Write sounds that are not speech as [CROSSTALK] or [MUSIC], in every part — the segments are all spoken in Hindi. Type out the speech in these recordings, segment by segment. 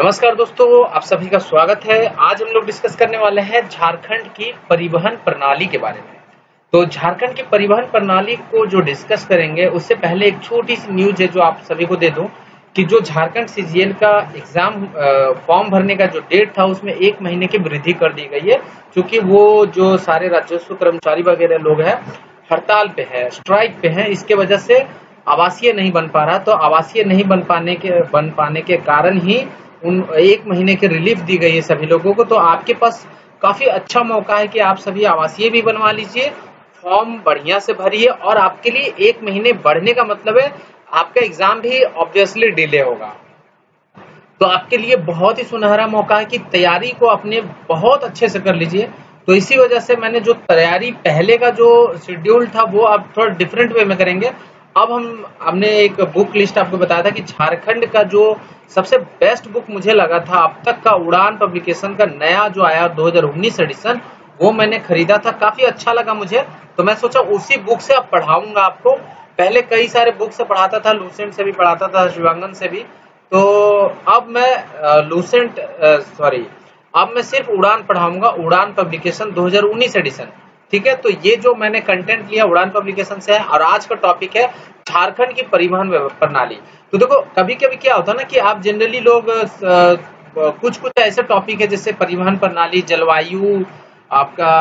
नमस्कार दोस्तों, आप सभी का स्वागत है। आज हम लोग डिस्कस करने वाले हैं झारखंड की परिवहन प्रणाली के बारे में। तो झारखंड की परिवहन प्रणाली को जो डिस्कस करेंगे, उससे पहले एक छोटी सी न्यूज़ है जो आप सभी को दे दूँ कि जो झारखंड सीजीएल का एग्ज़ाम फॉर्म भरने का जो डेट था, उसमें एक महीने की वृद्धि कर दी गई है क्योंकि वो जो सारे राजस्व कर्मचारी वगैरह लोग हैं, हड़ताल पे है स्ट्राइक पे है, इसके वजह से आवासीय नहीं बन पा रहा। तो आवासीय नहीं बन पाने के, बन पाने के कारण ही उन, एक महीने की रिलीफ दी गई है सभी लोगों को तो आपके पास काफ़ी अच्छा मौका है कि आप सभी आवासीय भी बनवा लीजिए, फॉर्म बढ़िया से भरिए, और आपके लिए एक महीने बढ़ने का मतलब है, आपका एग्ज़ाम भी ऑब्वियसली डिले होगा। तो आपके लिए बहुत ही सुनहरा मौका है कि तैयारी को अपने बहुत अच्छे से कर लीजिए। तो इसी वजह से मैंने जो तैयारी, पहले का जो शेड्यूल था, वो आप थोड़ा डिफरेंट वे में करेंगे। अब हम, हमने एक बुक लिस्ट आपको बताया था कि झारखंड का जो सबसे बेस्ट बुक मुझे लगा था अब तक का उड़ान पब्लिकेशन का नया जो आया 2019 एडिशन वो मैंने खरीदा था। काफ़ी अच्छा लगा मुझे। तो मैं सोचा उसी बुक से अब पढ़ाऊँगा आपको। पहले कई सारे बुक से पढ़ाता था लूसेंट से भी पढ़ाता था शिवांगन से भी। तो अब मैं लूसेंट सॉरी अब मैं सिर्फ़ उड़ान पढ़ाऊँगा, उड़ान पब्लिकेशन 2019 एडिशन ठीक है? तो ये जो मैंने कंटेंट लिया उड़ान पब्लिकेशन से है और आज का टॉपिक है झारखंड की परिवहन प्रणाली। तो देखो कभी कभी क्या होता है ना कि आप जनरली लोग कुछ कुछ ऐसे टॉपिक है जैसे परिवहन प्रणाली, जलवायु, आपका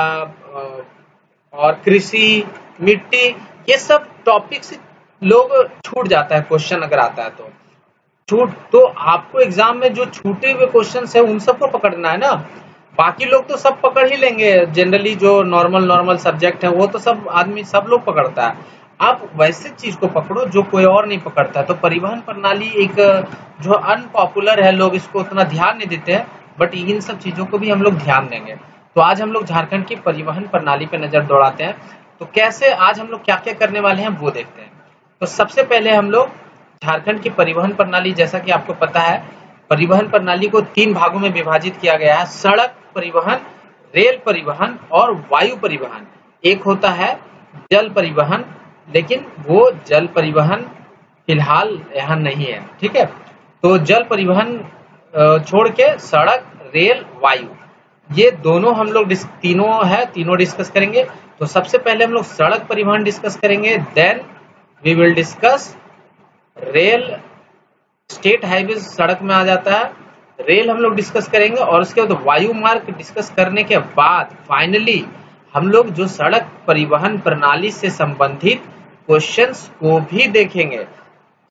और कृषि, मिट्टी, ये सब टॉपिक से लोग छूट जाता है क्वेश्चन अगर आता है तो। छूट तो आपको एग्ज़ाम में जो छूटे हुए क्वेश्चन है, उन सबको पकड़ना है ना? बाकी लोग तो सब पकड़ ही लेंगे। जनरली जो नॉर्मल नॉर्मल सब्जेक्ट है, वो तो सब आदमी, सब लोग पकड़ता है। आप वैसे चीज़ को पकड़ो जो कोई और नहीं पकड़ता। तो परिवहन प्रणाली एक, जो अनपॉपुलर है, लोग इसको उतना ध्यान नहीं देते हैं बट इन सब चीज़ों को भी हम लोग ध्यान देंगे। तो आज हम लोग झारखंड की परिवहन प्रणाली पे नज़र दौड़ाते हैं। तो कैसे आज हम लोग क्या क्या करने वाले हैं, वो देखते हैं। तो सबसे पहले हम लोग झारखंड की परिवहन प्रणाली, जैसा कि आपको पता है, परिवहन प्रणाली को तीन भागों में विभाजित किया गया है। सड़क परिवहन, रेल परिवहन और वायु परिवहन। एक होता है जल परिवहन, लेकिन वो जल परिवहन फ़िलहाल यहाँ नहीं है, ठीक है? तो जल परिवहन छोड़ के सड़क, रेल, वायु, ये दोनों हम लोग तीनों है, तीनों डिस्कस करेंगे। तो सबसे पहले हम लोग सड़क परिवहन डिस्कस करेंगे, then we will discuss rail, state highway सड़क में आ जाता है रेल हम लोग डिस्कस करेंगे और उसके बाद वायु मार्ग डिस्कस करने के बाद फाइनली हम लोग जो सड़क परिवहन प्रणाली से संबंधित क्वेश्चंस को भी देखेंगे,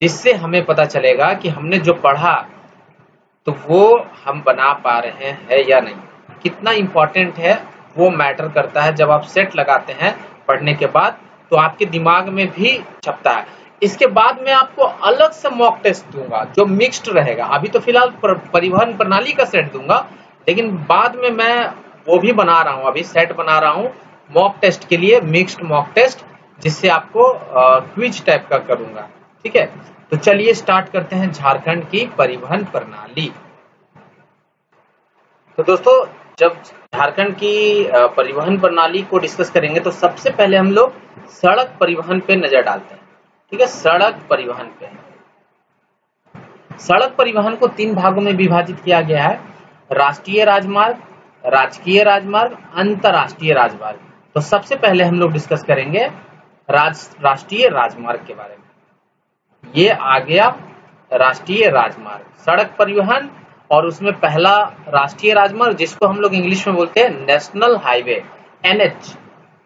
जिससे हमें पता चलेगा कि हमने जो पढ़ा तो वो हम बना पा रहे हैं या नहीं। कितना इंपॉर्टेंट है, वो मैटर करता है। जब आप सेट लगाते हैं पढ़ने के बाद तो आपके दिमाग में भी छपता है। इसके बाद में आपको अलग से मॉक टेस्ट दूँगा, जो मिक्स्ड रहेगा। अभी तो फ़िलहाल परिवहन प्रणाली का सेट दूँगा, लेकिन बाद में मैं वो भी बना रहा हूँ, अभी सेट बना रहा हूँ मॉक टेस्ट के लिए मिक्स्ड मॉक टेस्ट जिससे आपको क्विज टाइप का करूँगा। ठीक है? तो चलिए स्टार्ट करते हैं झारखंड की परिवहन प्रणाली। तो दोस्तों, जब झारखंड की परिवहन प्रणाली को डिस्कस करेंगे तो सबसे पहले हम लोग सड़क परिवहन पे नज़र डालते हैं। ठीक है, सड़क परिवहन पे। सड़क परिवहन को तीन भागों में विभाजित किया गया है, राष्ट्रीय राजमार्ग, राजकीय राजमार्ग, अंतरराष्ट्रीय राजमार्ग। तो सबसे पहले हम लोग डिस्कस करेंगे राज, राष्ट्रीय राजमार्ग के बारे में। ये आ गया राष्ट्रीय राजमार्ग, सड़क परिवहन और उसमें पहला राष्ट्रीय राजमार्ग जिसको हम लोग इंग्लिश में बोलते हैं, नेशनल हाईवे, एनएच।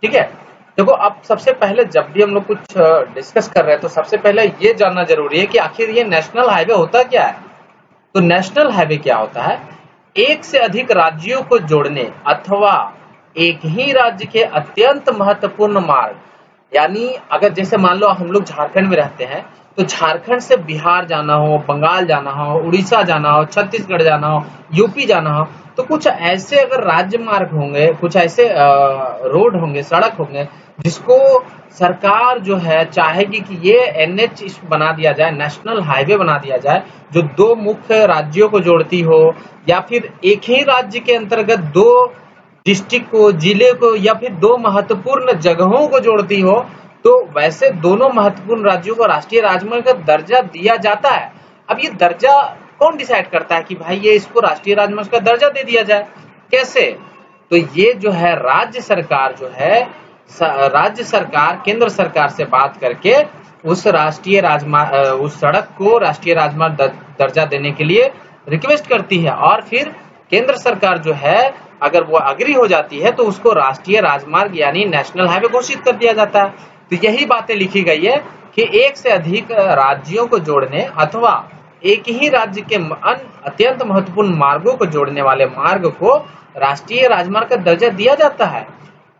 ठीक है? देखो, अब सबसे पहले जब भी हम लोग कुछ डिस्कस कर रहे हैं तो सबसे पहले ये जानना ज़रूरी है कि आखिर ये नेशनल हाईवे होता क्या है? तो नेशनल हाईवे क्या होता है? एक से अधिक राज्यों को जोड़ने अथवा एक ही राज्य के अत्यंत महत्वपूर्ण मार्ग, यानी अगर जैसे मान लो हम लोग झारखंड में रहते हैं तो झारखंड से बिहार जाना हो, बंगाल जाना हो, उड़ीसा जाना हो, छत्तीसगढ़ जाना हो, यूपी जाना हो तो कुछ ऐसे अगर राज्य मार्ग होंगे, कुछ ऐसे रोड होंगे, सड़क होंगे जिसको सरकार जो है चाहेगी कि ये एनएच बना दिया जाए नेशनल हाईवे बना दिया जाए, जो दो मुख्य राज्यों को जोड़ती हो, या फिर एक ही राज्य के अंतर्गत दो डिस्ट्रिक्ट को, ज़िले को, या फिर दो महत्वपूर्ण जगहों को जोड़ती हो तो वैसे दोनों महत्वपूर्ण राज्यों को राष्ट्रीय राजमार्ग का दर्जा दिया जाता है। अब ये दर्जा कौन डिसाइड करता है कि भाई ये इसको राष्ट्रीय राजमार्ग का दर्जा दे दिया जाए? कैसे? तो ये जो है राज्य सरकार जो है राज्य सरकार, केंद्र सरकार से बात करके उस राष्ट्रीय राजमार्ग उस सड़क को राष्ट्रीय राजमार्ग दर्जा देने के लिए रिक्वेस्ट करती है। और फिर केंद्र सरकार जो है, अगर वो अग्री हो जाती है तो उसको राष्ट्रीय राजमार्ग यानी नेशनल हाईवे घोषित कर दिया जाता है। तो यही बातें लिखी गई है कि एक से अधिक राज्यों को जोड़ने अथवा एक ही राज्य के अत्यंत महत्वपूर्ण मार्गों को जोड़ने वाले मार्ग को राष्ट्रीय राजमार्ग का दर्जा दिया जाता है।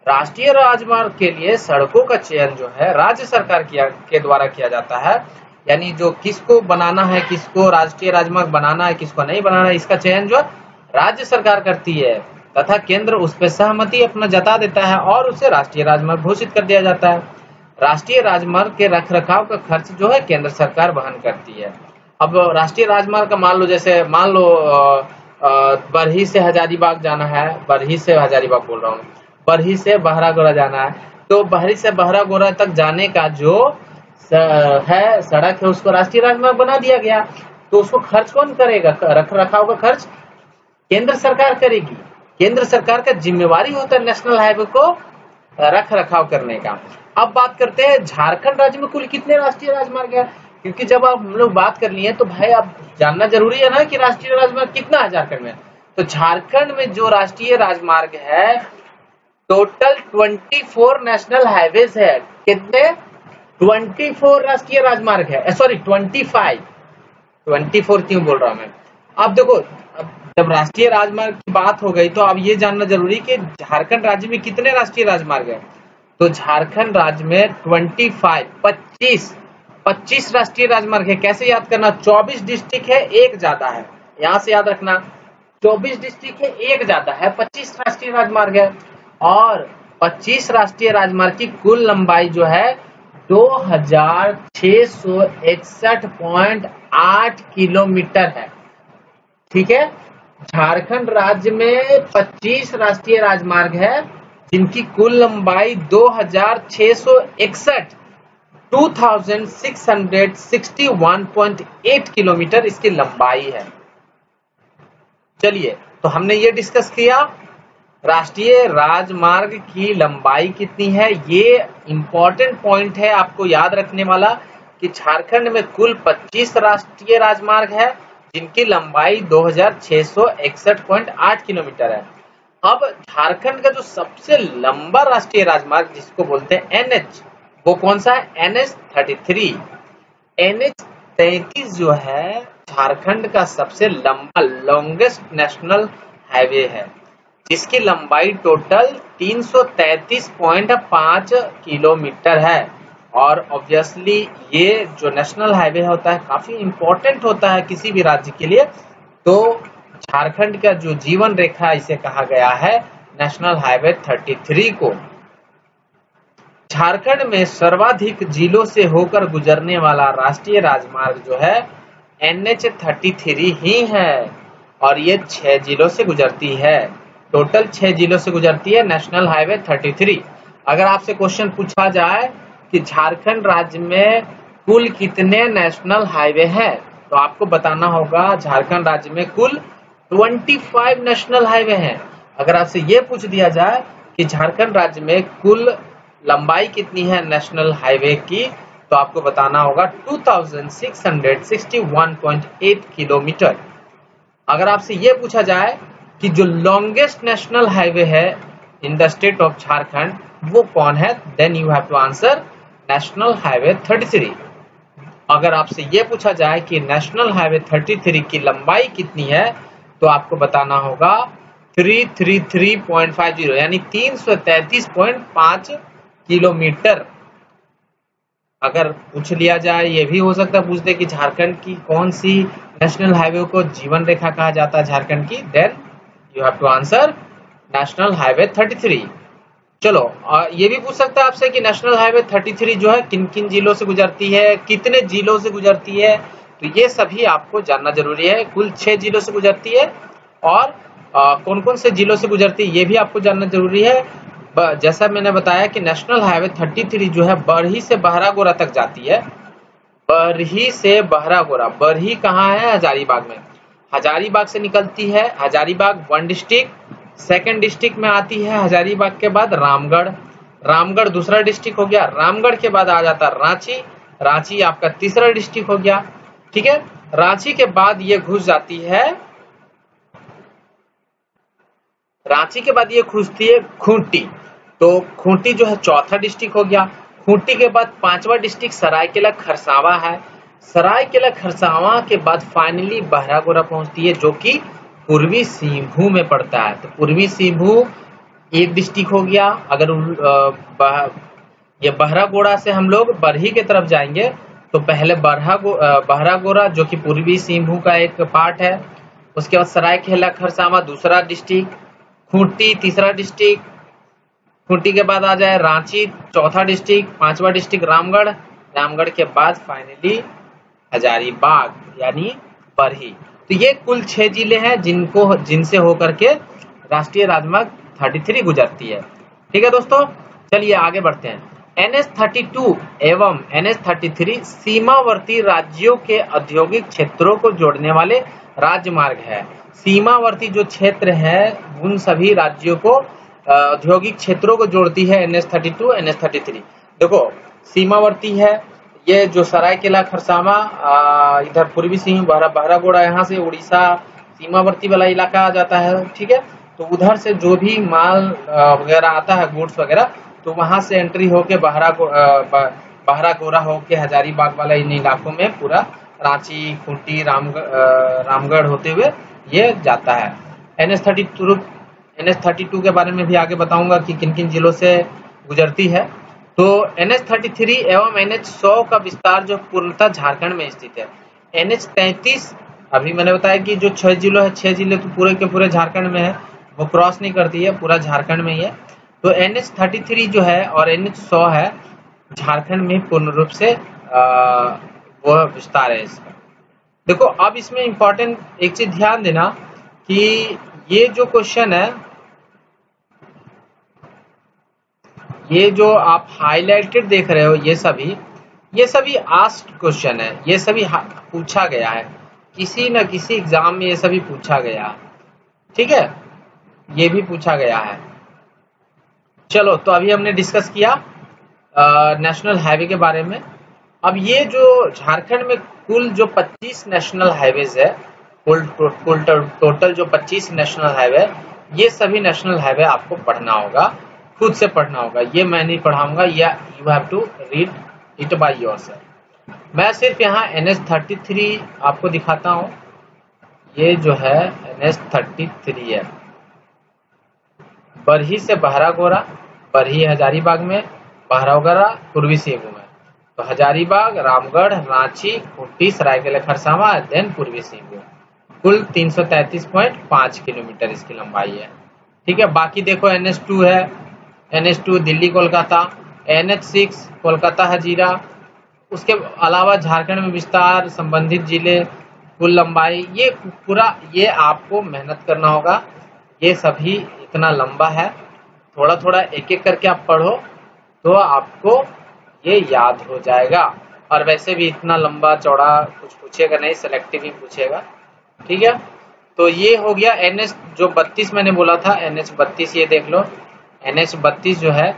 राष्ट्रीय राजमार्ग के लिए सड़कों का चयन जो है राज्य सरकार किया के द्वारा किया जाता है। यानी जो किसको बनाना है, किसको राष्ट्रीय राजमार्ग बनाना है, किसको नहीं बनाना है, इसका चयन जो राज्य सरकार करती है। तथा केंद्र उस पर सहमति अपना जता देता है और उसे राष्ट्रीय राजमार्ग घोषित कर दिया जाता है। राष्ट्रीय राजमार्ग के रख रखाव का खर्च जो है केंद्र सरकार वहन करती है। अब राष्ट्रीय राजमार्ग का मान लो, जैसे मान लो बरही से हजारीबाग जाना है, बरही से हजारीबाग बोल रहा हूँ। बरही से बहरा गोरा जाना है। तो बहरी से बहरा गोरा तक जाने का जो है, सड़क है, उसको राष्ट्रीय राजमार्ग बना दिया गया। तो उसको खर्च कौन करेगा? रख रखाव का खर्च? केंद्र सरकार करेगी। केंद्र सरकार का जिम्मेवारी होता है नेशनल हाईवे को रख, रखाव करने का। अब बात करते हैं, झारखंड राज्य में कुल कितने राष्ट्रीय राजमार्ग है? क्योंकि जब आप हम लोग बात कर लिए तो भाई आप जानना ज़रूरी है ना कि राष्ट्रीय राजमार्ग कितना है झारखंड में? तो झारखंड में जो राष्ट्रीय राजमार्ग है टोटल 24 नेशनल हाईवेज है। कितने? 24 राष्ट्रीय राजमार्ग है। सॉरी 25 24 क्यों बोल रहा हूँ मैं? अब देखो जब राष्ट्रीय राजमार्ग की बात हो गई तो अब ये जानना ज़रूरी कि झारखंड राज्य में कितने राष्ट्रीय राजमार्ग है? तो झारखंड राज्य में 25 25 25 राष्ट्रीय राजमार्ग है। कैसे याद करना? 24 डिस्ट्रिक्ट है, एक ज़्यादा है। यहाँ से याद रखना। 24 डिस्ट्रिक्ट है, एक ज़्यादा है। 25 राष्ट्रीय राजमार्ग है। और 25 राष्ट्रीय राजमार्ग की कुल लंबाई जो है दो हज़ार छ सौ इकसठ पॉइंट आठ किलोमीटर है। ठीक है? झारखंड राज्य में 25 राष्ट्रीय राजमार्ग है, जिनकी कुल लंबाई दो हज़ार छ सौ इकसठ two thousand six hundred sixty one point eight kilometre इसकी लंबाई है। चलिए तो हमने ये डिस्कस किया। राष्ट्रीय राजमार्ग की लंबाई कितनी है? ये इंपॉर्टेंट पॉइंट है आपको याद रखने वाला कि झारखंड में कुल 25 राष्ट्रीय राजमार्ग है, जिनकी लंबाई 2661.8 किलोमीटर है। अब झारखंड का जो सबसे लंबा राष्ट्रीय राजमार्ग जिसको बोलते हैं एनएच, वो कौन सा है? NH thirty three. एनएच तैतीस जो है, झारखंड का सबसे लंबा लॉन्गेस्ट नेशनल हाईवे है। जिसकी लंबाई टोटल 333.5 किलोमीटर है। और ऑब्वियसली ये जो नेशनल हाईवे होता है, काफ़ी इंपॉर्टेंट होता है किसी भी राज्य के लिए। तो झारखंड का जो जीवन रेखा इसे कहा गया है नेशनल हाईवे 33 को। झारखंड में सर्वाधिक जिलों से होकर गुजरने वाला राष्ट्रीय राजमार्ग जो है एन एच थर्टी थ्री ही है। और ये छह जिलों से गुजरती है। टोटल छह जिलों से गुजरती है, नेशनल हाईवे 33 अगर आपसे क्वेश्चन पूछा जाए कि झारखंड राज्य में कुल कितने नेशनल हाईवे हैं तो आपको बताना होगा, झारखंड राज्य में कुल 25 नेशनल हाईवे हैं। अगर आपसे ये पूछ दिया जाए कि झारखंड राज्य में कुल लंबाई कितनी है नेशनल हाईवे की तो आपको बताना होगा 2661.8 किलोमीटर। अगर आपसे ये पूछा जाए कि जो लॉन्गेस्ट नेशनल हाईवे है in the state of Jharkhand वो कौन है? Then you have to answer national highway 33 अगर आपसे ये पूछा जाए कि नेशनल हाईवे 33 की लंबाई कितनी है तो आपको बताना होगा 333.50 यानी 333.5 किलोमीटर। अगर पूछ लिया जाए, ये भी हो सकता है पूछ दे कि झारखंड की कौन सी नेशनल हाईवे को जीवन रेखा कहा जाता है झारखंड की then you have to answer national highway 33 चलो ये भी पूछ सकता है आपसे कि नेशनल हाईवे 33 जो है किन किन जिलों से गुजरती है कितने जिलों से गुजरती है? तो ये सभी आपको जानना ज़रूरी है। कुल छह जिलों से गुजरती है और आ, कौन कौन से जिलों से गुजरती है ये भी आपको जानना ज़रूरी है। जैसा मैंने बताया कि नेशनल हाईवे 33 जो है बरही से बहरागोरा तक जाती है। बरही से बहरागोरा। बरही कहाँ है? हजारीबाग में। हजारीबाग से निकलती है। Hazaribagh one district, second district में आती है। हजारीबाग के बाद रामगढ़। रामगढ़ दूसरा डिस्ट्रिक्ट हो गया। रामगढ़ के बाद आ जाता है रांची। रांची आपका तीसरा डिस्ट्रिक्ट हो गया। ठीक है? रांची के बाद ये घुस जाती है। रांची के बाद ये घुसती है खूंटी। तो खूंटी जो है चौथा डिस्ट्रिक्ट हो गया। खूंटी के बाद पांचवा डिस्ट्रिक्ट सरायकेला खरसावा है। सरायकेला खरसावा के बाद फाइनली बहरागोरा पहुँचती है जो कि पूर्वी सिंहभूम में पड़ता है। तो पूर्वी सिंहभूम एक डिस्ट्रिक्ट हो गया। अगर बह, ये बहरागोड़ा से हम लोग बरही के तरफ़ जाएँगे तो पहले बरहा गो, बहरागोड़ा जो कि पूर्वी सिंहभू का एक पार्ट है। उसके बाद सरायकेला खरसावा दूसरा डिस्ट्रिक्ट। खूंटी तीसरा डिस्ट्रिक्ट। खूंटी के बाद आ जाए रांची चौथा डिस्ट्रिक्ट पांचवा डिस्ट्रिक्ट रामगढ़। रामगढ़ के बाद फाइनली हजारीबाग यानी बरही। तो ये कुल छह ज़िले हैं जिनको, जिनसे होकर के राष्ट्रीय राजमार्ग 33 गुजरती है। ठीक है दोस्तों? चलिए आगे बढ़ते हैं। एन एस थर्टी टू एवं एन एस थर्टी थ्री सीमावर्ती राज्यों के औद्योगिक क्षेत्रों को जोड़ने वाले राजमार्ग है। सीमावर्ती जो क्षेत्र है, उन सभी राज्यों को औद्योगिक क्षेत्रों को जोड़ती है N S thirty two N S thirty three देखो, सीमावर्ती है ये जो सरायकेला खरसावा इधर पूर्वी सिंह बहरा बहरागोड़ा यहाँ से उड़ीसा सीमावर्ती वाला इलाका आ जाता है, ठीक है? तो उधर से जो भी माल वगैरह आता है गुड्स वगैरह तो वहाँ से एंट्री होके बहरा बहरा गोरा होके हजारीबाग वाला इन इलाकों में पूरा रांची, खूंटी रामगढ़ रामगढ़ होते हुए ये जाता है। N S thirty two N S thirty two के बारे में भी आगे बताऊँगा कि किन किन जिलों से गुजरती है। तो एन एच थर्टी थ्री एवं एन एच सौ का विस्तार जो पूर्णतः झारखंड में स्थित है। एन एच तैतीस अभी मैंने बताया कि जो छह जिलों है, छह ज़िले तो पूरे के पूरे झारखंड में है, वो क्रॉस नहीं करती है, पूरा झारखंड में ही है। तो एन एच थर्टी थ्री जो है और एन एच सौ है, झारखंड में पूर्ण रूप से वो विस्तार है इसका। देखो, अब इसमें इम्पोर्टेंट एक चीज़ ध्यान देना कि ये जो क्वेश्चन है ये जो आप हाईलाइटेड देख रहे हो, ये सभी ये सभी आस्ट क्वेश्चन है। ये सभी पूछा गया है। किसी न किसी एग्ज़ाम में ये सभी पूछा गया ठीक है? ये भी पूछा गया है। चलो तो अभी हमने डिस्कस किया नेशनल हाईवे के बारे में। अब ये जो झारखंड में कुल जो 25 नेशनल हाईवेज है, कुल कुल टोटल जो 25 नेशनल हाईवे ये सभी नेशनल हाईवे आपको पढ़ना होगा। खुद से पढ़ना होगा। ये मैं नहीं पढ़ाऊँगा, या you have to read it by your मैं सिर्फ़ यहाँ एन एस थर्टी थ्री आपको दिखाता हूँ। ये जो है एन एस थर्टी थ्री है। बरही से बहरागोरा, बरही हजारीबाग में, बहरागोरा पूर्वी सिंहभूम है तो हजारीबाग, रामगढ़, रांची, खूंटी, सरायकेला, खरसावा देन पूर्वी सिंहभूम। कुल 333.5 किलोमीटर इसकी लंबाई है। ठीक है, बाकी देखो एन एस टू है। N H two Delhi, Kolkata N H six, Kolkata, Hazira. उसके अलावा झारखंड में विस्तार, संबंधित ज़िले, कुल लंबाई, ये पूरा, ये आपको मेहनत करना होगा। ये सभी इतना लंबा है। थोड़ा थोड़ा एक एक करके आप पढ़ो तो आपको ये याद हो जाएगा। और वैसे भी इतना लंबा चौड़ा कुछ पूछेगा नहीं सिलेक्टिव ही पूछेगा। ठीक है? तो ये हो गया एन एच जो बत्तीस मैंने बोला था एन एच बत्तीस ये देख लो। एन एच बत्तीस जो है,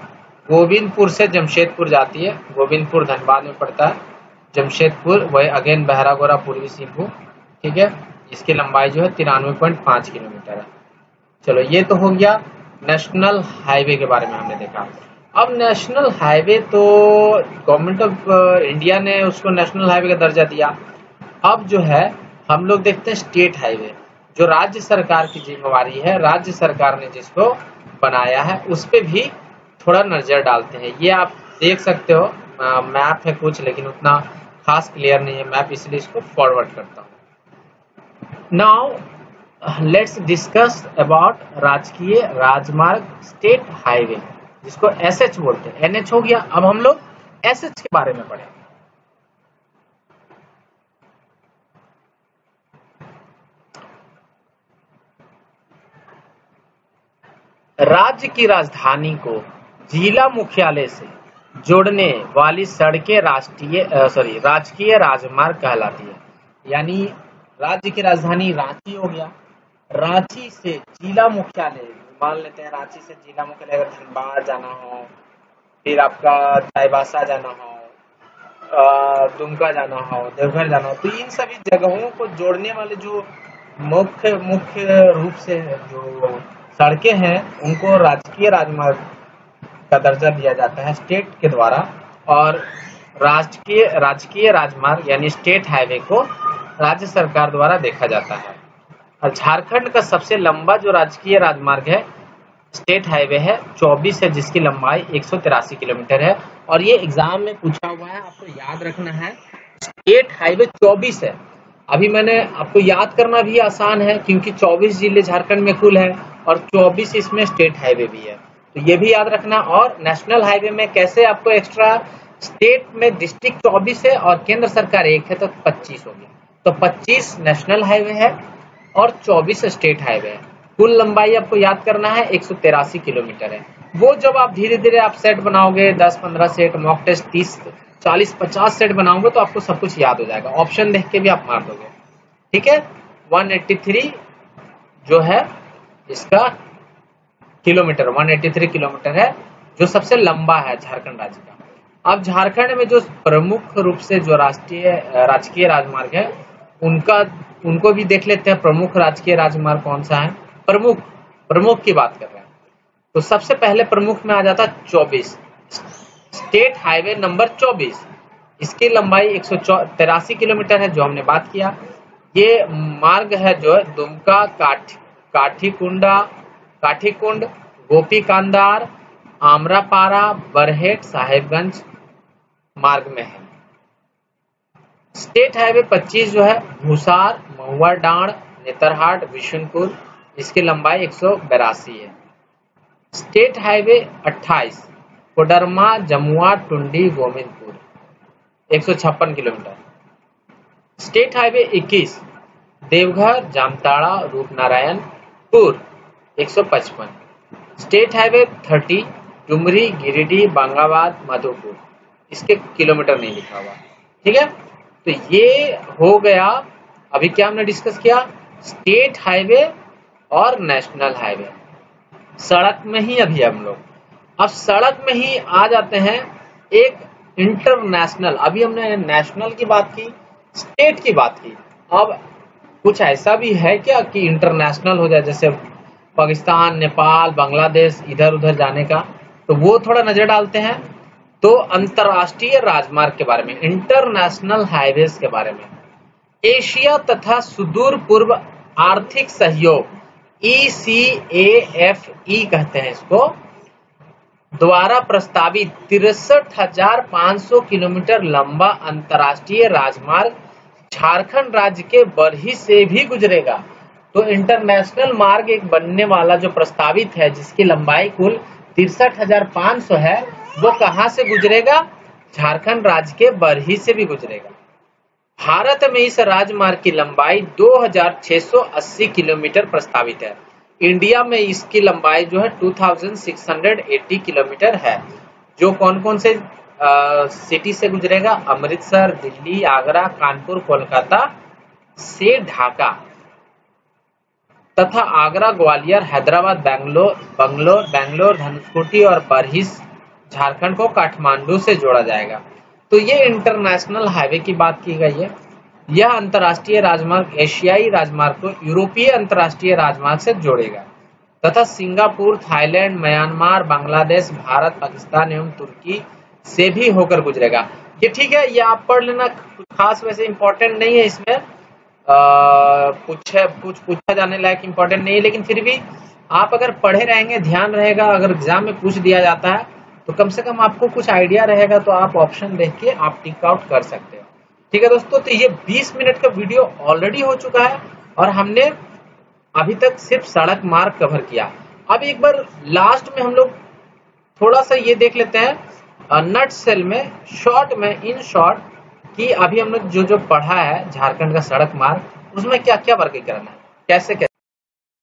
गोविंदपुर से जमशेदपुर जाती है। गोविंदपुर धनबाद में पड़ता है। जमशेदपुर, वही अगेन बहरागोरा, पूर्वी सिंहभूम, ठीक है? इसकी लंबाई जो है तिरानवे पॉइंट पाँच किलोमीटर है। चलो, ये तो हो गया नेशनल हाईवे के बारे में हमने देखा। अब नेशनल हाईवे तो गवर्नमेंट ऑफ़ इंडिया ने उसको नेशनल हाईवे का दर्जा दिया। अब जो है, हम लोग देखते हैं स्टेट हाईवे, जो राज्य सरकार की जिम्मेवारी है। राज्य सरकार ने जिसको बनाया है, उस पर भी थोड़ा नज़र डालते हैं। ये आप देख सकते हो मैप है कुछ, लेकिन उतना खास क्लियर नहीं है। मैप इसलिए इसको फॉरवर्ड करता हूँ। नाउ लेट्स डिस्कस अबाउट राजकीय राजमार्ग स्टेट हाईवे जिसको एस एच बोलते हैं। एन एच हो गया। अब हम लोग एस एच के बारे में पढ़ेंगे। राज्य की राजधानी को जिला मुख्यालय से जोड़ने वाली सड़कें राष्ट्रीय सॉरी राजकीय राजमार्ग कहलाती है। यानी राज्य की राजधानी रांची हो गया। रांची से जिला मुख्यालय, मान लेते हैं रांची से जिला मुख्यालय, अगर धनबाद जाना हो, फिर आपका चाईबासा जाना हो दुमका जाना हो, देवघर जाना हो तो इन सभी जगहों को जोड़ने वाले जो मुख्य मुख्य रूप से जो सड़कें हैं, उनको राजकीय राजमार्ग का दर्जा दिया जाता है स्टेट के द्वारा और राजकीय राजकीय राजमार्ग यानी स्टेट हाईवे को राज्य सरकार द्वारा देखा जाता है। और झारखंड का सबसे लंबा जो राजकीय राजमार्ग है, स्टेट हाईवे है 24 है, जिसकी लंबाई एक सौ तिरासी किलोमीटर है। और ये एग्ज़ाम में पूछा हुआ है, आपको याद रखना है, स्टेट हाईवे 24 है। अभी मैंने आपको याद करना भी आसान है, क्योंकि 24 ज़िले झारखंड में कुल है। और 24 इसमें स्टेट हाईवे भी है। तो ये भी याद रखना, और नेशनल हाईवे में कैसे आपको एक्स्ट्रा स्टेट में डिस्ट्रिक्ट 24 है और केंद्र सरकार एक है तो 25 हो गया तो 25 नेशनल हाईवे है और 24 स्टेट हाईवे है। कुल लंबाई आपको याद करना है, एक किलोमीटर है। वो जब आप धीरे धीरे आप सेट बनाओगे 10-15 सेट मॉक टेस्ट 30 40-50 सेट बनाओगे तो आपको सब कुछ याद हो जाएगा। ऑप्शन देख के भी आप मार दोगे। ठीक है? 183 जो है इसका किलोमीटर, 183 किलोमीटर है, जो सबसे लंबा है झारखंड राज्य का। अब झारखंड में जो प्रमुख रूप से जो राष्ट्रीय, राजकीय राजमार्ग है, उनका, उनको भी देख लेते हैं, प्रमुख राजकीय राजमार्ग कौन सा है? प्रमुख प्रमुख की बात कर रहे हैं। तो सबसे पहले प्रमुख में आ जाता चौबीस। स्टेट हाईवे नंबर 24 इसकी लंबाई एक किलोमीटर है, जो हमने बात किया। ये मार्ग है जो दुमका काठ काठीकुंडा, काठीकुंड गोपी कांदार आमरापारा, बरहेट, साहेबगंज मार्ग में है। स्टेट हाईवे 25 जो है, भूसार, महुआ डांड, नेतरहाट विशुनपुर इसकी लंबाई एक है। स्टेट हाईवे 28 कोडरमा, जमुआ, टुंडी, गोविंदपुर, एक सौ छप्पन kilometre. State highway 21 Deoghar, Jamtara Rupnarayanpur 155 state highway 30 Dumri, Giridih, Bangabad, Madhopur. इसके किलोमीटर नहीं लिखा हुआ। ठीक है? तो ये हो गया। अभी क्या हमने डिस्कस किया? स्टेट हाईवे और नेशनल हाईवे सड़क में ही अभी हम लोग। अब सड़क में ही आ जाते हैं एक इंटरनेशनल अभी हमने नेशनल की बात की स्टेट की बात की। अब कुछ ऐसा भी है क्या कि इंटरनेशनल हो जाए, जैसे पाकिस्तान, नेपाल, बांग्लादेश इधर उधर जाने का? तो वो थोड़ा नज़र डालते हैं। तो अंतरराष्ट्रीय राजमार्ग के बारे में इंटरनेशनल हाईवेज के बारे में। एशिया तथा सुदूर पूर्व आर्थिक सहयोग ई सी एफ़ ई कहते हैं इसको, द्वारा प्रस्तावित तिरसठ हज़ार सौ किलोमीटर लंबा अंतर्राष्ट्रीय राजमार्ग झारखंड राज्य के बरही से भी गुजरेगा। तो इंटरनेशनल मार्ग एक बनने वाला जो प्रस्तावित है, जिसकी लंबाई कुल तिरसठ है, वो कहाँ से गुजरेगा? झारखंड राज्य के बरही से भी गुजरेगा। भारत में इस राजमार्ग की लंबाई 2680 किलोमीटर प्रस्तावित है। इंडिया में इसकी लंबाई जो है 2680 किलोमीटर है। जो कौन कौन से सिटी से गुजरेगा अमृतसर, दिल्ली, आगरा, कानपुर, कोलकाता से ढाका तथा आगरा, ग्वालियर, हैदराबाद, बैंगलोर, बंगलोर, बैंगलोर धनुषकोटी और बरहिस झारखंड को काठमांडू से जोड़ा जाएगा। तो ये इंटरनेशनल हाईवे की बात की गई है। यह अंतर्राष्ट्रीय राजमार्ग, एशियाई राजमार्ग को यूरोपीय अंतर्राष्ट्रीय राजमार्ग से जोड़ेगा तथा Singapore, Thailand, Myanmar, Bangladesh, Bharat, Pakistan एवं तुर्की से भी होकर गुजरेगा। ये ठीक है, ये आप पढ़ लेना खास वैसे इंपॉर्टेंट नहीं है इसमें। पूछे कुछ पूछा जाने लायक इम्पोर्टेंट नहीं है, लेकिन फिर भी आप अगर पढ़े रहेंगे, ध्यान रहेगा, अगर एग्ज़ाम में पूछ दिया जाता है तो कम से कम आपको कुछ आइडिया रहेगा तो आप ऑप्शन देख के आप टिक आउट कर सकते हो। ठीक है दोस्तों तो ये 20 मिनट का वीडियो ऑलरेडी हो चुका है, और हमने अभी तक सिर्फ़ सड़क मार्ग कवर किया। अब एक बार लास्ट में हम लोग थोड़ा सा ये देख लेते हैं नट सेल में, शॉर्ट में, इन शॉर्ट कि अभी हमने जो जो पढ़ा है, झारखंड का सड़क मार्ग, उसमें क्या क्या वर्गीकरण है? कैसे कैसे?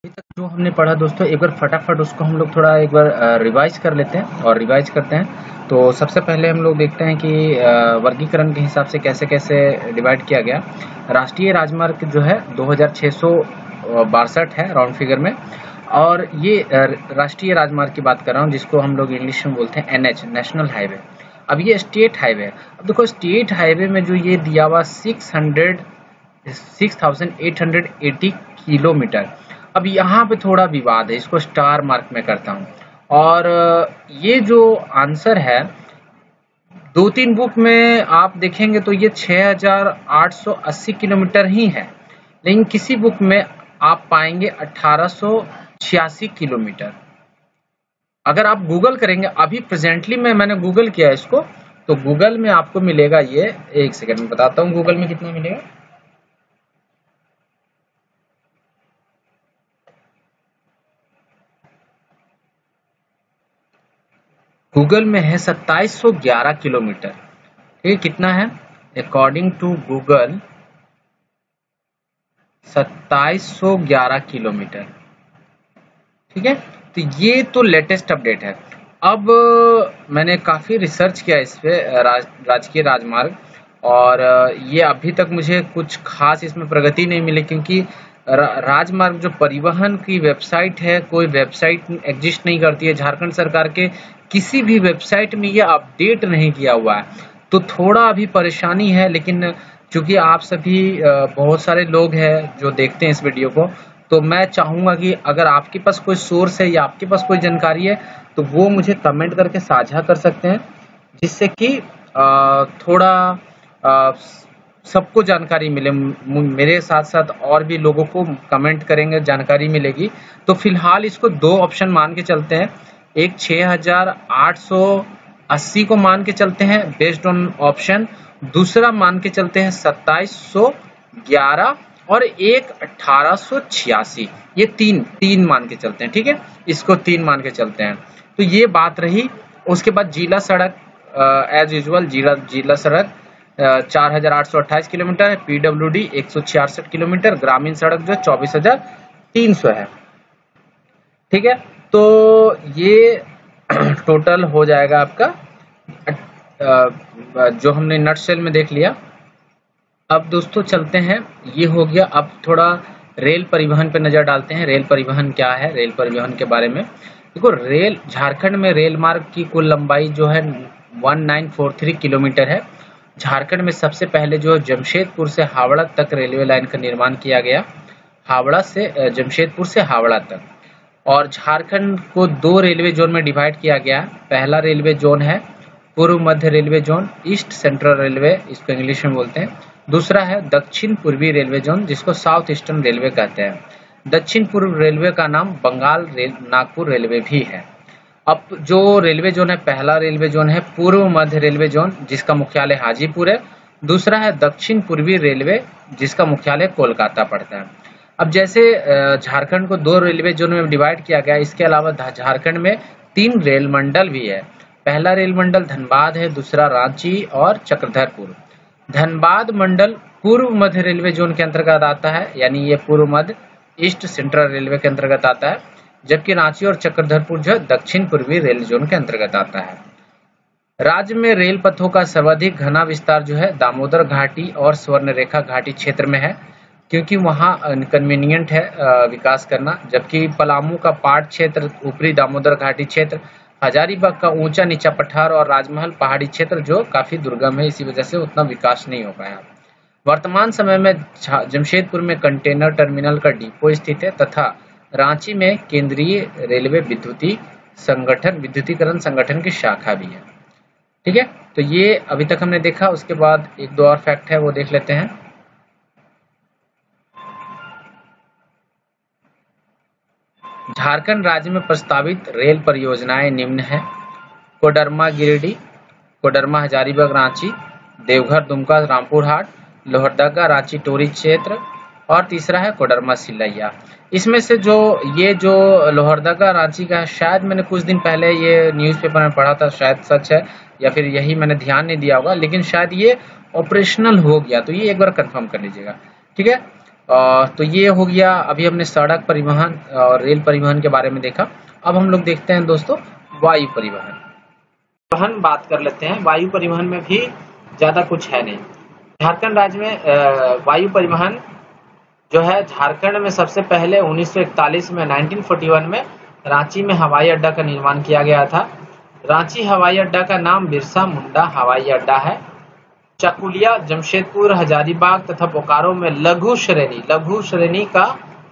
अभी तक जो हमने पढ़ा दोस्तों, एक बार फटाफट उसको हम लोग थोड़ा एक बार रिवाइज कर लेते हैं और रिवाइज करते हैं। तो सबसे पहले हम लोग देखते हैं कि वर्गीकरण के हिसाब से कैसे कैसे डिवाइड किया गया। राष्ट्रीय राजमार्ग जो है, दो है, राउंड फिगर में। और ये राष्ट्रीय राजमार्ग की बात कर रहा हूँ जिसको हम लोग इंग्लिश में बोलते हैं एनएच नेशनल हाईवे अब ये स्टेट हाईवे है। अब देखो स्टेट हाईवे में जो ये दिया हुआ six hundred six thousand eight hundred eighty kilometre अब यहाँ पे थोड़ा विवाद है इसको स्टार मार्क में करता हूँ। और ये जो आंसर है दो तीन बुक में आप देखेंगे तो ये 6,880 किलोमीटर ही है। लेकिन किसी बुक में आप पाएँगे अठारह किलोमीटर। अगर आप गूगल करेंगे, अभी प्रेजेंटली में मैंने गूगल किया इसको तो गूगल में आपको मिलेगा ये, एक सेकेंड में बताता हूँ गूगल में कितना मिलेगा। गूगल में है 2711 किलोमीटर। ठीक है, कितना है? According to Google 2711 kilometre. ठीक है? तो ये तो लेटेस्ट अपडेट है। अब मैंने काफ़ी रिसर्च किया इस पर राज, राजकीय राजमार्ग और ये अभी तक मुझे कुछ खास इसमें प्रगति नहीं मिली क्योंकि राजमार्ग जो परिवहन की वेबसाइट है कोई वेबसाइट एग्जिस्ट नहीं करती है। झारखंड सरकार के किसी भी वेबसाइट में ये अपडेट नहीं किया हुआ है। तो थोड़ा अभी परेशानी है लेकिन चूँकि आप सभी बहुत सारे लोग हैं जो देखते हैं इस वीडियो को तो मैं चाहूँगा कि अगर आपके पास कोई सोर्स है या आपके पास कोई जानकारी है तो वो मुझे कमेंट करके साझा कर सकते हैं, जिससे कि थोड़ा सबको जानकारी मिले मेरे साथ साथ और भी लोगों को कमेंट करेंगे, जानकारी मिलेगी। तो फ़िलहाल इसको दो ऑप्शन मान के चलते हैं। एक 6880 को मान के चलते हैं बेस्ड ऑन ऑप्शन दूसरा मान के चलते हैं 2711 और एक अठारह ये तीन तीन मान के चलते हैं, ठीक है? इसको तीन मान के चलते हैं। तो ये बात रही, उसके बाद जिला सड़क एज यूजल जिला जिला सड़क चार हज़ार आठ सौ अट्ठाईस किलोमीटर है पीडब्ल्यू डी एक सौ छियासठ किलोमीटर, ग्रामीण सड़क जो चौबीस हज़ार तीन सौ है। ठीक है? तो ये [CLEARS THROAT] टोटल हो जाएगा आपका जो हमने नट सेल में देख लिया अब दोस्तों चलते हैं। ये हो गया अब थोड़ा रेल परिवहन पे नज़र डालते हैं। रेल परिवहन क्या है? रेल परिवहन के बारे में। देखो, रेल, झारखंड में रेल मार्ग की कुल लंबाई जो है 1943 किलोमीटर है। झारखंड में सबसे पहले जो है जमशेदपुर से हावड़ा तक रेलवे लाइन का निर्माण किया गया। हावड़ा से जमशेदपुर से हावड़ा तक। और झारखंड को दो रेलवे जोन में डिवाइड किया गया। पहला रेलवे जोन है पूर्व मध्य railway zone, east central railway, इसको इंग्लिश में बोलते हैं। दूसरा है दक्षिण पूर्वी रेलवे जोन, जिसको साउथ ईस्टर्न रेलवे कहते हैं। दक्षिण पूर्व रेलवे का नाम बंगाल रेल, नागपुर रेलवे भी है। अब जो रेलवे जोन है, पहला रेलवे जोन है पूर्व मध्य रेलवे जोन, जिसका मुख्यालय हाजीपुर है। दूसरा है दक्षिण पूर्वी रेलवे, जिसका मुख्यालय कोलकाता पड़ता है। अब जैसे झारखंड को दो रेलवे जोन में डिवाइड किया गया, इसके अलावा झारखंड में तीन रेल मंडल भी है। पहला रेल मंडल धनबाद है, दूसरा रांची और चक्रधरपुर धनबाद मंडल पूर्व मध्य रेलवे जोन के अंतर्गत आता है, यानी ये पूर्व मध्य ईस्ट सेंट्रल रेलवे के अंतर्गत आता है, जबकि रांची और चक्रधरपुर जो दक्षिण पूर्वी रेल जोन के अंतर्गत आता है। राज्य में रेल पथों का सर्वाधिक घना विस्तार जो है, दामोदर घाटी और स्वर्ण रेखा घाटी क्षेत्र में है, क्योंकि वहाँ कन्वीनियंट है विकास करना, जबकि पलामू का पाट क्षेत्र, ऊपरी दामोदर घाटी क्षेत्र हजारीबाग का ऊँचा नीचा पठार और राजमहल पहाड़ी क्षेत्र जो काफ़ी दुर्गम है, इसी वजह से उतना विकास नहीं हो पाया। वर्तमान समय में जमशेदपुर में कंटेनर टर्मिनल का डिपो स्थित है तथा रांची में केंद्रीय रेलवे विद्युती संगठन, विद्युतीकरण संगठन की शाखा भी है। ठीक है? तो ये अभी तक हमने देखा, उसके बाद एक दो और फैक्ट है, वो देख लेते हैं। झारखंड राज्य में प्रस्तावित रेल परियोजनाएँ निम्न है। कोडरमा गिरिडीह, कोडरमा हजारीबाग रांची, देवघर दुमका रामपुर हाट लोहरदगा रांची टोरी क्षेत्र और तीसरा है कोडरमा सिलैया। इसमें से जो, ये जो लोहरदगा रांची का शायद मैंने कुछ दिन पहले ये न्यूज़पेपर में पढ़ा था, शायद सच है या फिर यही मैंने ध्यान नहीं दिया होगा, लेकिन शायद ये ऑपरेशनल हो गया तो ये एक बार कंफर्म कर लीजिएगा। ठीक है? तो ये हो गया, अभी हमने सड़क परिवहन और रेल परिवहन के बारे में देखा। अब हम लोग देखते हैं दोस्तों, वायु परिवहन। परिवहन बात कर लेते हैं। वायु परिवहन में भी ज़्यादा कुछ है नहीं। झारखंड राज्य में वायु परिवहन जो है, झारखंड में सबसे पहले 1941 में 1941 में रांची में हवाई अड्डा का निर्माण किया गया था। रांची हवाई अड्डा का नाम बिरसा मुंडा हवाई अड्डा है। चकुलिया, जमशेदपुर, हजारीबाग तथा बोकारो में लघु श्रेणी लघु श्रेणी का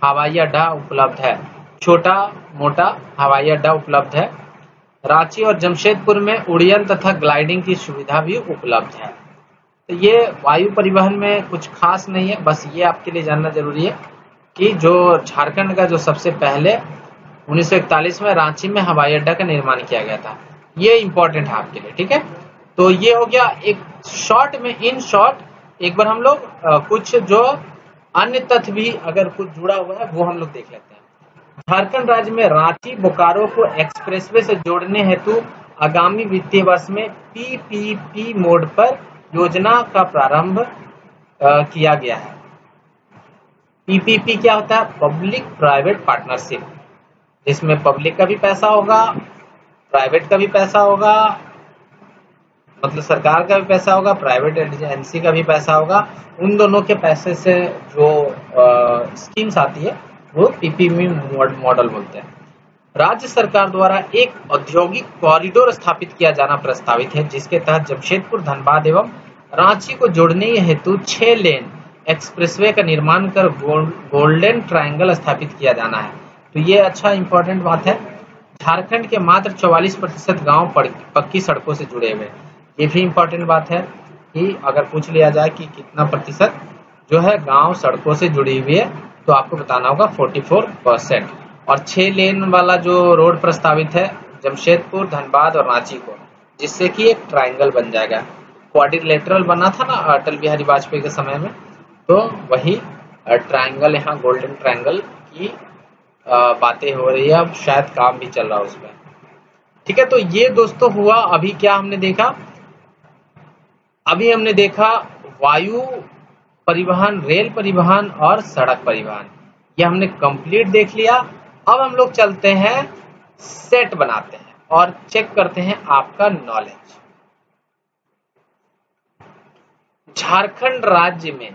हवाई अड्डा उपलब्ध है। छोटा, मोटा हवाई अड्डा उपलब्ध है। रांची और जमशेदपुर में उड़ियन तथा ग्लाइडिंग की सुविधा भी उपलब्ध है। तो ये वायु परिवहन में कुछ खास नहीं है, बस ये आपके लिए जानना ज़रूरी है कि जो झारखंड का जो सबसे पहले 1941 में रांची में हवाई अड्डा का निर्माण किया गया था, ये इंपॉर्टेंट है आपके लिए, ठीक है? तो ये हो गया एक शॉर्ट में इन शॉर्ट एक बार हम लोग कुछ जो अन्य तथ्य भी अगर कुछ जुड़ा हुआ है, वो हम लोग देख लेते हैं। झारखंड राज्य में रांची, बोकारो को एक्सप्रेसवे से जोड़ने हेतु आगामी वित्तीय वर्ष में पीपीपी मोड पर योजना का प्रारंभ किया गया है। पीपीपी क्या होता है? पब्लिक प्राइवेट पार्टनरशिप जिसमें पब्लिक का भी पैसा होगा प्राइवेट का भी पैसा होगा मतलब सरकार का भी पैसा होगा प्राइवेट एजेंसी का भी पैसा होगा। उन दोनों के पैसे से जो आ, स्कीम्स आती है वो पीपीपी मॉडल बोलते हैं। राज्य सरकार द्वारा एक औद्योगिक कॉरिडोर स्थापित किया जाना प्रस्तावित है जिसके तहत जमशेदपुर धनबाद एवं रांची को जोड़ने हेतु छह लेन एक्सप्रेसवे का निर्माण कर गोल्डन ट्रायंगल स्थापित किया जाना है। तो ये अच्छा इंपॉर्टेंट बात है। झारखंड के मात्र 44 प्रतिशत गाँव पक्की सड़कों से जुड़े हुए ये भी इम्पोर्टेंट बात है कि अगर पूछ लिया जाए कि कितना प्रतिशत जो है गाँव सड़कों से जुड़ी हुई है तो आपको बताना होगा 44 परसेंट और छह लेन वाला जो रोड प्रस्तावित है, जमशेदपुर, धनबाद और रांची को जिससे कि एक ट्राइंगल बन जाएगा। क्वाड्रिलेटरल बना था ना, अटल बिहारी वाजपेयी के समय में तो वही ट्राइंगल यहाँ गोल्डन ट्राइंगल की बातें हो रही है, अब शायद काम भी चल रहा है उसमें। ठीक है तो ये दोस्तों हुआ, अभी क्या हमने देखा? अभी हमने देखा वायु परिवहन, रेल परिवहन और सड़क परिवहन। ये हमने कंप्लीट देख लिया। अब हम लोग चलते हैं सेट बनाते हैं और चेक करते हैं आपका नॉलेज झारखंड राज्य में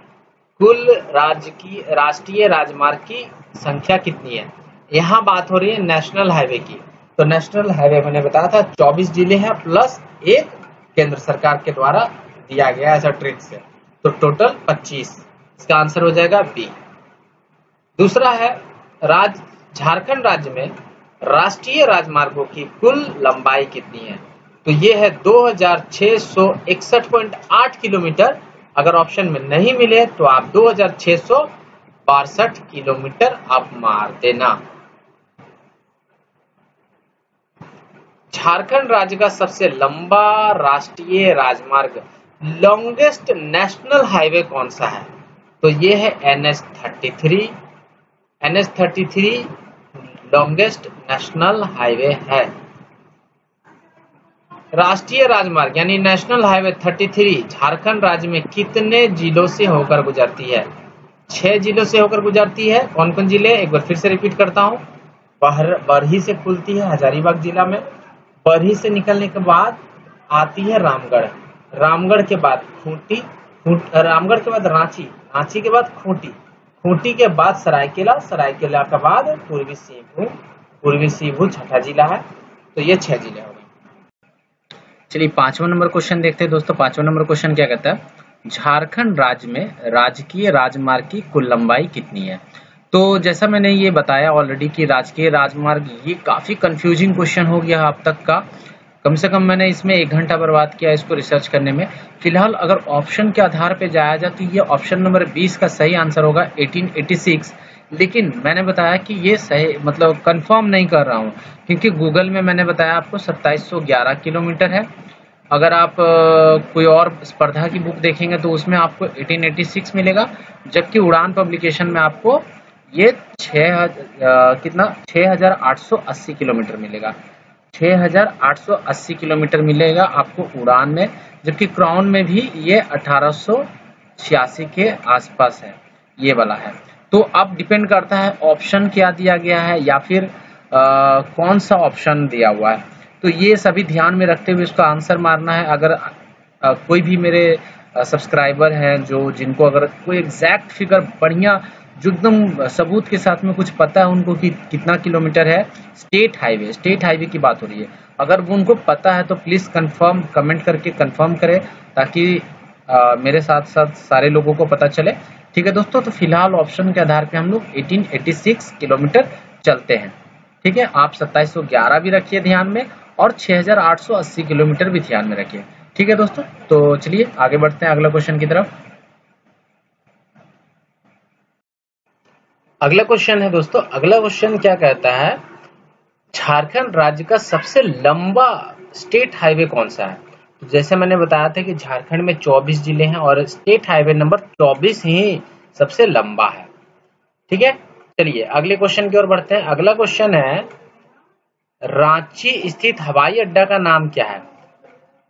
कुल राज्य की, राष्ट्रीय राजमार्ग की संख्या कितनी है? यहाँ बात हो रही है नेशनल हाईवे की। तो नेशनल हाईवे मैंने बताया था 24 ज़िले हैं प्लस एक केंद्र सरकार के द्वारा दिया गया ऐसा ट्रिक से। तो टोटल 25 इसका आंसर हो जाएगा बी। दूसरा है राज्य झारखंड राज्य में राष्ट्रीय राजमार्गों की कुल लंबाई कितनी है? तो ये है दो किलोमीटर। अगर ऑप्शन में नहीं मिले तो आप दो हज़ार छह सौ बासठ किलोमीटर आप मार देना। झारखंड राज्य का सबसे लंबा राष्ट्रीय राजमार्ग लॉन्गेस्ट नेशनल हाईवे कौन सा है? तो ये है N thirty three N thirty three longest national highway है। राष्ट्रीय राजमार्ग, यानी नेशनल हाईवे 33 झारखंड राज्य में कितने जिलों से होकर गुजरती है? छह जिलों से होकर गुजरती है। कौन कौन ज़िले? एक बार फिर से रिपीट करता हूँ। बरही से खुलती है हजारीबाग जिला में। बरही से निकलने के बाद आती है रामगढ़। रामगढ़ के बाद खूंटी रामगढ़ के बाद रांची रांची के बाद खूंटी। खूंटी के बाद सरायकेला सरायकेला के बाद पूर्वी सिंहभूम पूर्वी सिंहभूम छठा जिला है। तो ये छह ज़िले हो गए। चलिए पांचवा नंबर क्वेश्चन देखते हैं दोस्तों। पांचवा नंबर क्वेश्चन क्या कहता है? झारखंड राज्य में राजकीय राजमार्ग की कुल लंबाई कितनी है? तो जैसा मैंने ये बताया ऑलरेडी कि राजकीय राजमार्ग, ये काफ़ी कंफ्यूजिंग क्वेश्चन हो गया अब तक का। कम से कम मैंने इसमें एक घंटा बर्बाद किया इसको रिसर्च करने में। फ़िलहाल अगर ऑप्शन के आधार पर जाया जाए तो ये ऑप्शन नंबर 20 का सही आंसर होगा 1886 लेकिन मैंने बताया कि ये सही मतलब कंफर्म नहीं कर रहा हूँ, क्योंकि गूगल में मैंने बताया आपको 2711 किलोमीटर है। अगर आप कोई और स्पर्धा की बुक देखेंगे तो उसमें आपको 1886 मिलेगा, जबकि उड़ान पब्लिकेशन में आपको ये छः कितना 6880 किलोमीटर मिलेगा। 6880 किलोमीटर मिलेगा आपको उड़ान में जबकि क्राउन में भी ये अठारह के आसपास है ये वाला है। तो अब डिपेंड करता है ऑप्शन क्या दिया गया है या फिर आ, कौन सा ऑप्शन दिया हुआ है। तो ये सभी ध्यान में रखते हुए इसका आंसर मारना है। अगर आ, कोई भी मेरे सब्सक्राइबर हैं जो जिनको अगर कोई एग्जैक्ट फिगर बढ़िया एकदम सबूत के साथ में कुछ पता है उनको कि कितना किलोमीटर है? स्टेट हाईवे स्टेट हाईवे की बात हो रही है। अगर वो उनको पता है तो प्लीज़ कंफर्म कमेंट करके कंफर्म करें ताकि आ, मेरे साथ साथ सारे लोगों को पता चले। ठीक है दोस्तों तो फ़िलहाल ऑप्शन के आधार पे हम लोग 1886 किलोमीटर चलते हैं। ठीक है आप 2711 भी रखिए ध्यान में और 6880 किलोमीटर भी ध्यान में रखिए। ठीक है दोस्तों तो चलिए आगे बढ़ते हैं अगला क्वेश्चन की तरफ़। अगला क्वेश्चन है दोस्तों। अगला क्वेश्चन क्या कहता है? झारखंड राज्य का सबसे लंबा स्टेट हाईवे कौन सा है? तो जैसे मैंने बताया था कि झारखंड में 24 ज़िले हैं और स्टेट हाईवे नंबर 24 ही सबसे लंबा है। ठीक है? चलिए, अगले क्वेश्चन की ओर बढ़ते हैं। अगला क्वेश्चन है, रांची स्थित हवाई अड्डा का नाम क्या है?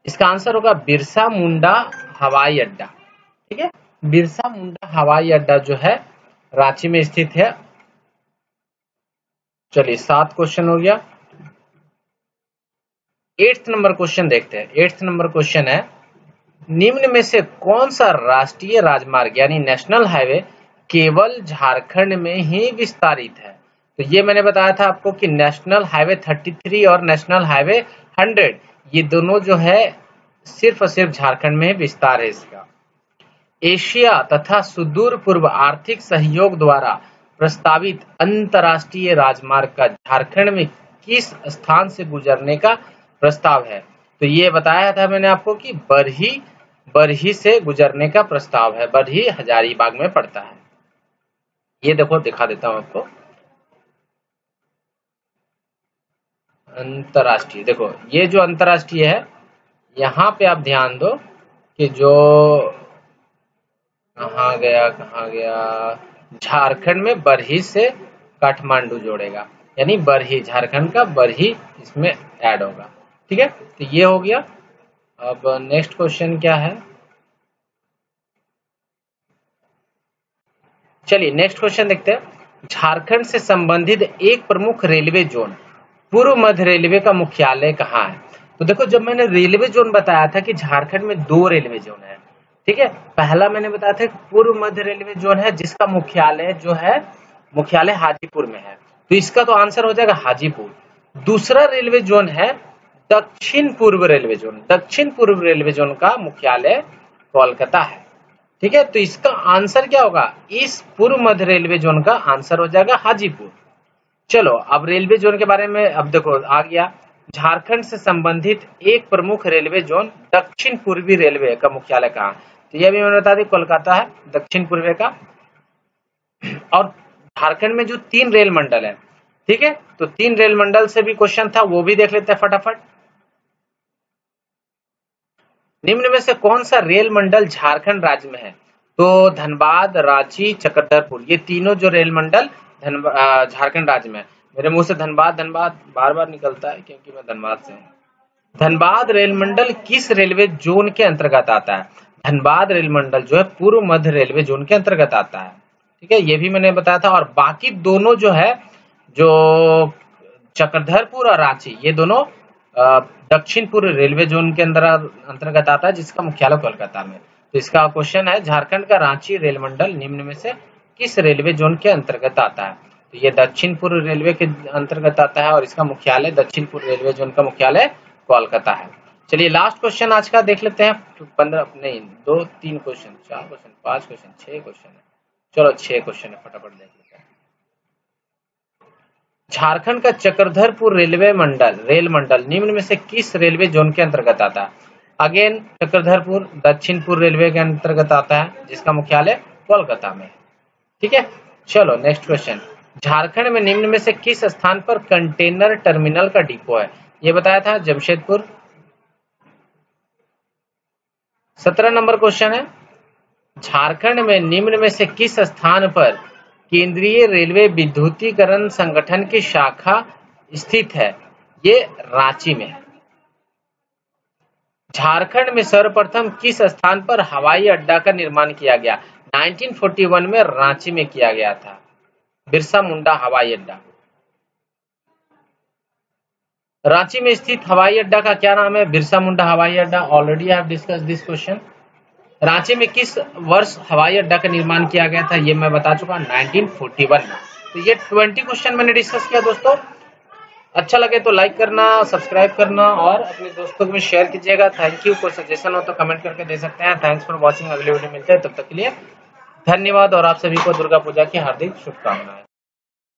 इसका आंसर होगा बिरसा मुंडा हवाई अड्डा। ठीक है? बिरसा मुंडा हवाई अड्डा जो है रांची में स्थित है। चलिए, सात क्वेश्चन हो गया। एट्थ नंबर क्वेश्चन देखते हैं। एट्थ नंबर क्वेश्चन है, निम्न में से कौन सा राष्ट्रीय राजमार्ग, यानी नेशनल हाईवे केवल झारखंड में ही विस्तारित है? तो ये मैंने बताया था आपको कि नेशनल हाईवे 33 और नेशनल हाईवे 100 ये दोनों जो है, सिर्फ़ और सिर्फ़ झारखंड में विस्तार है इसका। एशिया तथा सुदूर पूर्व आर्थिक सहयोग द्वारा प्रस्तावित अंतरराष्ट्रीय राजमार्ग का झारखंड में किस स्थान से गुजरने का प्रस्ताव है? तो ये बताया था मैंने आपको कि बरही बरही से गुजरने का प्रस्ताव है। बरही हजारीबाग में पड़ता है। ये देखो, दिखा देता हूँ आपको। अंतरराष्ट्रीय, देखो, ये जो अंतरराष्ट्रीय है, यहाँ पे आप ध्यान दो कि जो कहा गया कहा गया? झारखंड में बरही से काठमांडू जोड़ेगा। यानी बरही, झारखंड का बरही इसमें ऐड होगा। ठीक है? तो ये हो गया। अब नेक्स्ट क्वेश्चन क्या है? चलिए नेक्स्ट क्वेश्चन देखते हैं। झारखंड से संबंधित एक प्रमुख रेलवे जोन, पूर्व मध्य रेलवे का मुख्यालय कहाँ है? तो देखो, जब मैंने रेलवे जोन बताया था कि झारखंड में दो रेलवे जोन है ठीक है? पहला मैंने बताया था पूर्व मध्य रेलवे जोन है, जिसका मुख्यालय जो है, मुख्यालय हाजीपुर में है। तो इसका तो आंसर हो जाएगा हाजीपुर। दूसरा रेलवे जोन है, दक्षिण पूर्व रेलवे जोन। दक्षिण पूर्व रेलवे जोन का मुख्यालय कोलकाता है। ठीक है? तो इसका आंसर क्या होगा? इस पूर्व मध्य रेलवे जोन का आंसर हो जाएगा हाजीपुर। चलो, अब रेलवे जोन के बारे में, अब देखो, आ गया। झारखंड से संबंधित एक प्रमुख रेलवे जोन दक्षिण पूर्वी रेलवे का मुख्यालय कहा? तो यह भी मैंने बता दी कोलकाता है, दक्षिण पूर्वी का। और झारखंड में जो तीन रेल मंडल है, ठीक है? तो तीन रेल मंडल से भी क्वेश्चन था, वो भी देख लेते हैं फटाफट। निम्न में से कौन सा रेल मंडल झारखंड राज्य में है? तो धनबाद, रांची, चक्रधरपुर, ये तीनों जो रेल मंडल झारखंड राज्य में है। मेरे मुँह से धनबाद धनबाद बार बार निकलता है, क्योंकि मैं धनबाद से हूँ। धनबाद रेल मंडल किस रेलवे जोन के अंतर्गत आता है? धनबाद रेल मंडल जो है पूर्व मध्य रेलवे जोन के अंतर्गत आता है। ठीक है, ये भी मैंने बताया था, और बाकी दोनों जो है, जो चक्रधरपुर और रांची, ये दोनों दक्षिण पूर्व रेलवे जोन के अंदर, अंतर्गत आता है, जिसका मुख्यालय कोलकाता में। तो इसका क्वेश्चन है, झारखंड का रांची रेल मंडल निम्न में से किस रेलवे जोन के अंतर्गत आता है? तो ये दक्षिण पूर्व रेलवे के अंतर्गत आता है, और इसका मुख्यालय दक्षिण पूर्व रेलवे जोन का मुख्यालय कोलकाता है। चलिए लास्ट क्वेश्चन आज का देख लेते हैं। पंद्रह, नहीं, दो, तीन क्वेश्चन चार क्वेश्चन पाँच क्वेश्चन छह क्वेश्चन है। चलो, छह क्वेश्चन है, फटाफट देख लेते हैं। झारखंड का चक्रधरपुर रेलवे मंडल, रेल मंडल, निम्न में से किस रेलवे जोन के अंतर्गत आता है? अगेन चक्रधरपुर दक्षिण पूर्व रेलवे के अंतर्गत आता है, जिसका मुख्यालय कोलकाता में ठीक है? चलो नेक्स्ट क्वेश्चन झारखंड में निम्न में से किस स्थान पर कंटेनर टर्मिनल का डिपो है? ये बताया था जमशेदपुर सत्रह नंबर क्वेश्चन है। झारखंड में निम्न में से किस स्थान पर केंद्रीय रेलवे विद्युतीकरण संगठन की शाखा स्थित है? ये रांची में झारखंड में सर्वप्रथम किस स्थान पर हवाई अड्डा का निर्माण किया गया? 1941 में रांची में किया गया था। बिरसा मुंडा हवाई अड्डा। रांची में स्थित हवाई अड्डा का क्या नाम है? बिरसा मुंडा हवाई अड्डा। Already have discuss this question Ranchi में किस वर्ष हवाई अड्डा का निर्माण किया गया था? ये मैं बता चुका 1941 में। तो ये 20 क्वेश्चन मैंने डिस्कस किया दोस्तों। अच्छा लगे तो लाइक करना सब्सक्राइब करना और अपने दोस्तों में शेयर कीजिएगा। थैंक यू कोई सजेशन हो तो कमेंट करके दे सकते हैं। थैंक्स फॉर वॉचिंग अगले वीडियो मिलते हैं। तब तक के लिए धन्यवाद और आप सभी को दुर्गा पूजा की हार्दिक शुभकामनाएँ।